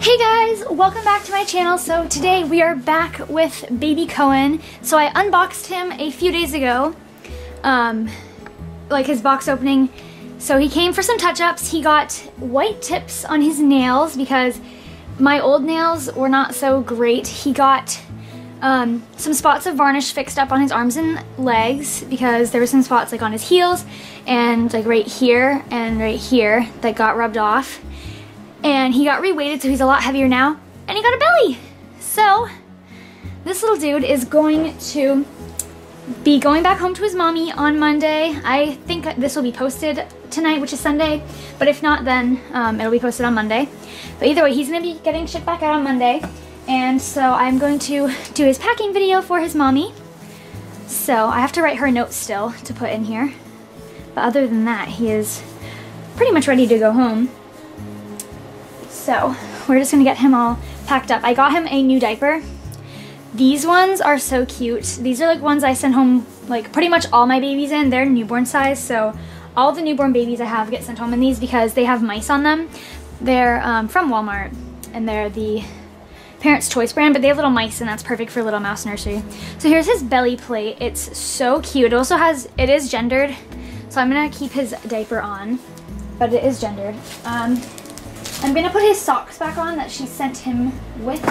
Hey guys, welcome back to my channel. So today we are back with baby Coen. So I unboxed him a few days ago, um, like his box opening. So he came for some touch-ups. He got white tips on his nails because my old nails were not so great. He got um, some spots of varnish fixed up on his arms and legs because there were some spots like on his heels and like right here and right here that got rubbed off and he got reweighted so he's a lot heavier now. And he got a belly. So this little dude is going to be going back home to his mommy on Monday. I think this will be posted tonight which is Sunday. But if not then um, it'll be posted on Monday. But either way he's gonna be getting shipped back out on Monday. And so I'm going to do his packing video for his mommy. So I have to write her a note still to put in here. But other than that he is pretty much ready to go home so we're just gonna get him all packed up. I got him a new diaper. These ones are so cute. These are like ones I send home like pretty much all my babies in. They're newborn size, so all the newborn babies I have get sent home in these because they have mice on them. They're um, from Walmart and they're the Parents Choice brand, but they have little mice and that's perfect for Little Mouse Nursery. So here's his belly plate. It's so cute. It also has, it is gendered, so I'm gonna keep his diaper on, but it is gendered. Um, I'm gonna put his socks back on that she sent him with.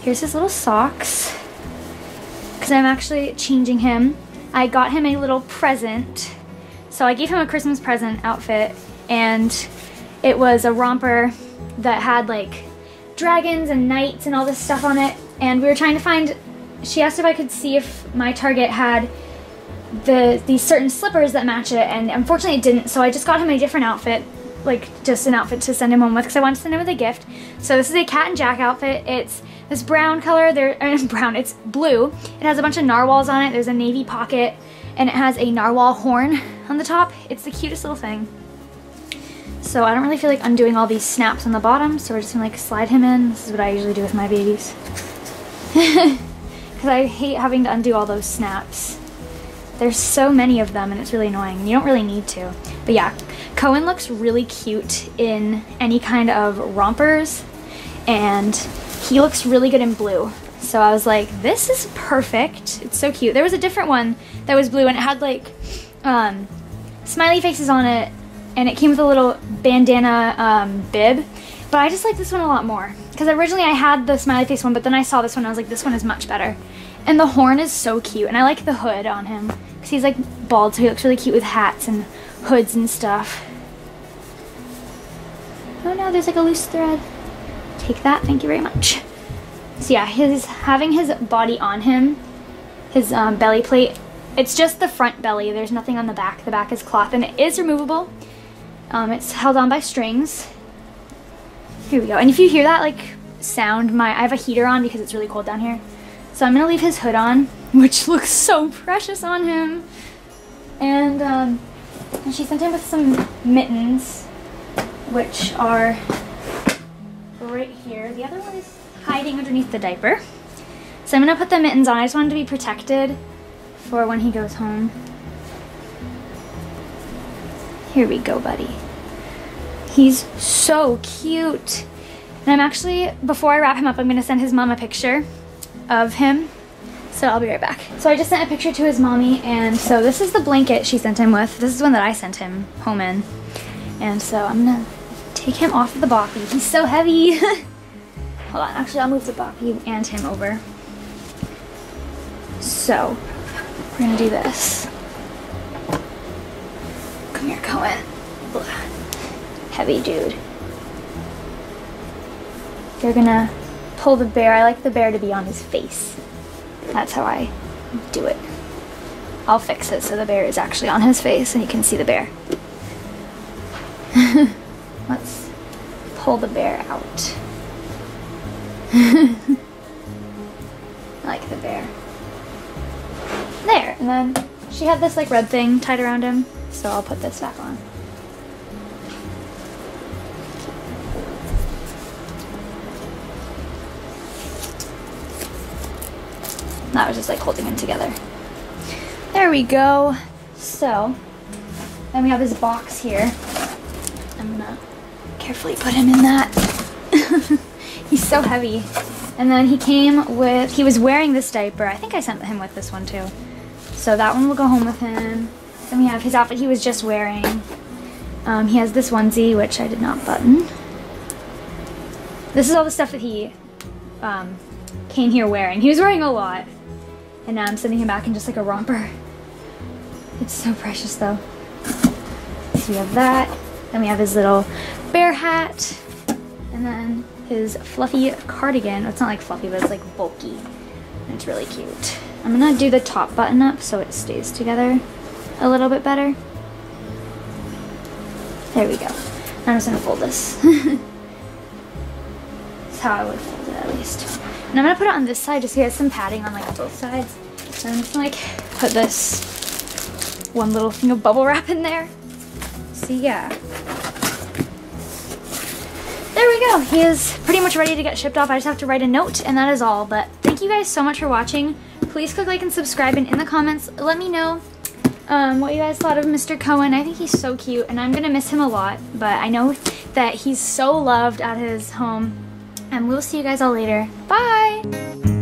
Here's his little socks. Because I'm actually changing him. I got him a little present. So I gave him a Christmas present outfit and it was a romper that had like dragons and knights and all this stuff on it. And we were trying to find, she asked if I could see if my Target had the these certain slippers that match it and unfortunately it didn't so I just got him a different outfit like just an outfit to send him home with because I wanted to send him with a gift. So this is a cat and Jack outfit. It's this brown color. There, uh, brown. It's blue. It has a bunch of narwhals on it. There's a navy pocket, and it has a narwhal horn on the top. It's the cutest little thing. So I don't really feel like undoing all these snaps on the bottom, so we're just gonna like slide him in. This is what I usually do with my babies. Because I hate having to undo all those snaps. There's so many of them and it's really annoying. You don't really need to. But yeah, Coen looks really cute in any kind of rompers and he looks really good in blue. So I was like, this is perfect. It's so cute. There was a different one that was blue and it had like um, smiley faces on it and it came with a little bandana um, bib. But I just like this one a lot more. Because originally I had the smiley face one, but then I saw this one and I was like, this one is much better. And the horn is so cute, and I like the hood on him. Because he's like bald, so he looks really cute with hats and hoods and stuff. Oh no, there's like a loose thread. Take that, thank you very much. So yeah, his having his body on him, his um, belly plate, it's just the front belly. There's nothing on the back. The back is cloth, and it is removable. Um, it's held on by strings. Here we go. And if you hear that like sound, my I have a heater on because it's really cold down here. So I'm to leave his hood on, which looks so precious on him. And, um, and she sent him with some mittens, which are right here. The other one is hiding underneath the diaper. So I'm to put the mittens on. I just wanted to be protected for when he goes home. Here we go, buddy. He's so cute. And I'm actually, before I wrap him up, I'm to send his mom a picture of him. So I'll be right back. So I just sent a picture to his mommy and so this is the blanket she sent him with. This is one that I sent him home in. And so I'm gonna take him off of the boppy. He's so heavy. Hold on, actually I'll move the boppy and him over. So, we're gonna do this. Come here, Coen. Heavy dude. You're gonna pull the bear. I like the bear to be on his face. That's how I do it. I'll fix it so the bear is actually on his face and you can see the bear. Let's pull the bear out. I like the bear. There, and then she had this like red thing tied around him, so I'll put this back on. That was just like holding him together. There we go. So, then we have his box here. Carefully put him in that. He's so heavy. And then he came with, he was wearing this diaper. I think I sent him with this one too. So that one will go home with him. Then we have his outfit he was just wearing. Um, he has this onesie, which I did not button. This is all the stuff that he um, came here wearing. He was wearing a lot. And now I'm sending him back in just like a romper. It's so precious though. So we have that. Then we have his little bear hat. And then his fluffy cardigan. It's not like fluffy, but it's like bulky. And it's really cute. I'm gonna do the top button up so it stays together a little bit better. There we go. I'm just gonna fold this. That's how I would fold it at least. And I'm gonna put it on this side just so it has some padding on like both sides. So I'm just gonna like put this one little thing of bubble wrap in there. So yeah. There we go. He is pretty much ready to get shipped off. I just have to write a note and that is all. But thank you guys so much for watching. Please click like and subscribe and in the comments let me know um, what you guys thought of Mr. Coen. I think he's so cute and I'm gonna miss him a lot. But I know that he's so loved at his home. And we'll see you guys all later. Bye!